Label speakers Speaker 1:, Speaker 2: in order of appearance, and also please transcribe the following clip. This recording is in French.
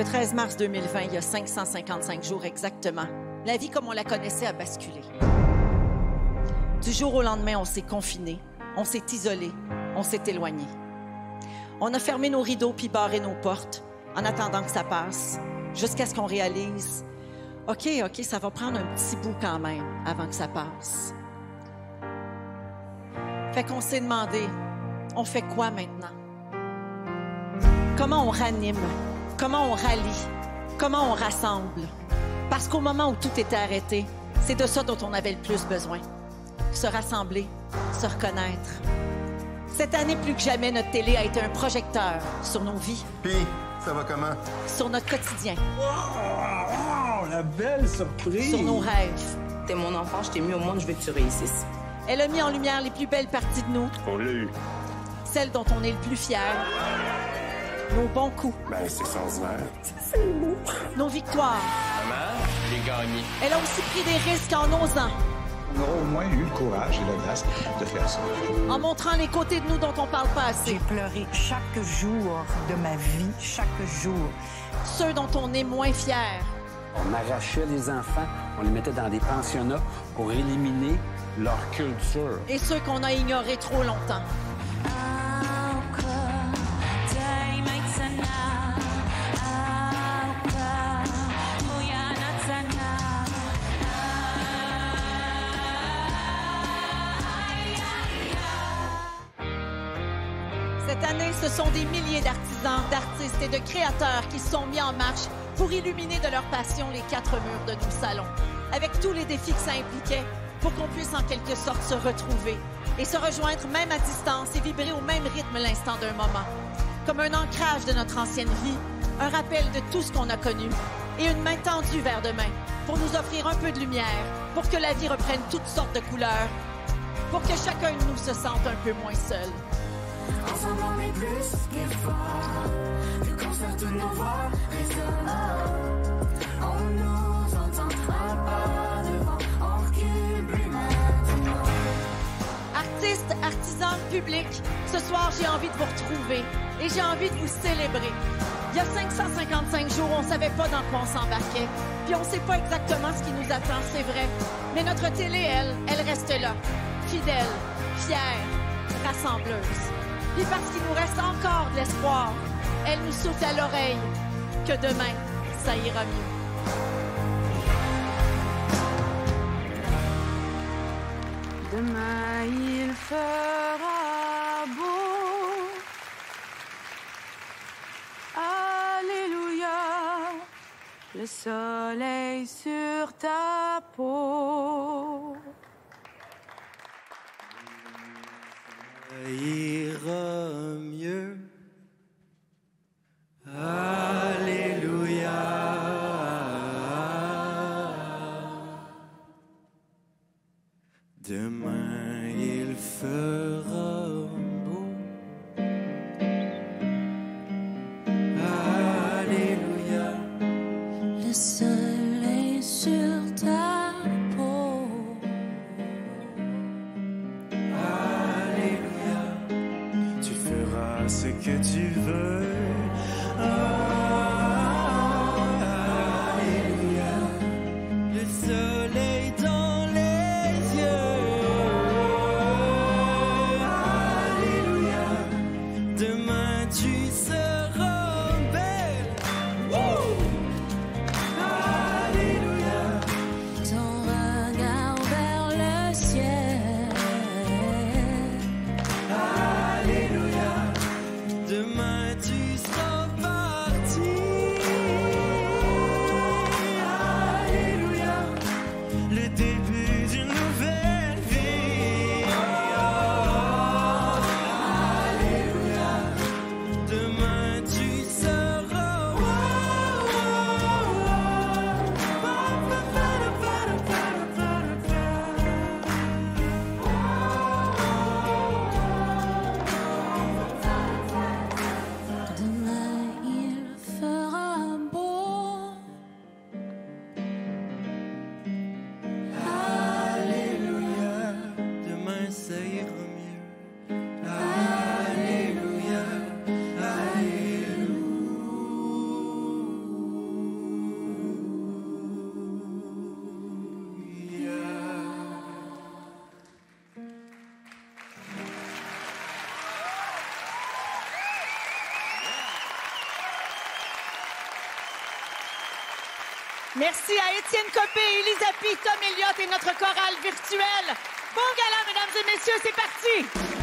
Speaker 1: Le 13 mars 2020, il y a 555 jours exactement, la vie comme on la connaissait a basculé. Du jour au lendemain, on s'est confiné, on s'est isolé, on s'est éloigné. On a fermé nos rideaux puis barré nos portes en attendant que ça passe, jusqu'à ce qu'on réalise, OK, OK, ça va prendre un petit bout quand même avant que ça passe. Fait qu'on s'est demandé, on fait quoi maintenant? Comment on ranime? Comment on rallie? Comment on rassemble? Parce qu'au moment où tout était arrêté, c'est de ça dont on avait le plus besoin. Se rassembler, se reconnaître. Cette année, plus que jamais, notre télé a été un projecteur sur nos vies,
Speaker 2: Puis, ça va comment?
Speaker 1: sur notre quotidien,
Speaker 3: Oh, la belle surprise!
Speaker 1: sur nos rêves.
Speaker 4: T'es mon enfant, je t'ai mis au monde, je veux que tu réussisses.
Speaker 1: Elle a mis en lumière les plus belles parties de nous,
Speaker 3: On l'a eu.
Speaker 1: celles dont on est le plus fier, nos bons coups,
Speaker 3: Ben, c'est extraordinaire.
Speaker 1: nos victoires.
Speaker 5: Maman, j'ai gagné.
Speaker 1: Elle a aussi pris des risques en osant,
Speaker 6: On aura au moins eu le courage et l'audace de faire ça.
Speaker 1: en montrant les côtés de nous dont on parle pas assez,
Speaker 7: J'ai pleuré chaque jour de ma vie, chaque jour.
Speaker 1: ceux dont on est moins fier,
Speaker 8: On arrachait les enfants, on les mettait dans des pensionnats pour éliminer leur culture.
Speaker 1: et ceux qu'on a ignorés trop longtemps. Cette année, ce sont des milliers d'artisans, d'artistes et de créateurs qui sont mis en marche pour illuminer de leur passion les quatre murs de nos salons, avec tous les défis que ça impliquait, pour qu'on puisse en quelque sorte se retrouver et se rejoindre même à distance et vibrer au même rythme l'instant d'un moment. Comme un ancrage de notre ancienne vie, un rappel de tout ce qu'on a connu et une main tendue vers demain pour nous offrir un peu de lumière, pour que la vie reprenne toutes sortes de couleurs, pour que chacun de nous se sente un peu moins seul.
Speaker 9: Ensemble on est plus Le nos voix On nous entendra pas devant On recule
Speaker 1: Artistes, artisans, public, ce soir, j'ai envie de vous retrouver et j'ai envie de vous célébrer. Il y a 555 jours, on savait pas dans quoi on s'embarquait. Puis on sait pas exactement ce qui nous attend, c'est vrai. Mais notre télé, elle, elle reste là. Fidèle, fière, rassembleuse. Puis parce qu'il nous reste encore de l'espoir, elle nous souffle à l'oreille que demain, ça ira mieux.
Speaker 10: Demain il fera beau. Alléluia. Le soleil sur ta peau.
Speaker 11: Demain il fera beau. Alléluia.
Speaker 9: Le soleil sur ta peau
Speaker 11: Alléluia. Tu feras ce que tu veux. Alléluia. Le début
Speaker 1: Merci à Étienne Copé, Elisa Pi, Tom Elliott et notre chorale virtuelle. Bon gala, mesdames et messieurs, c'est parti!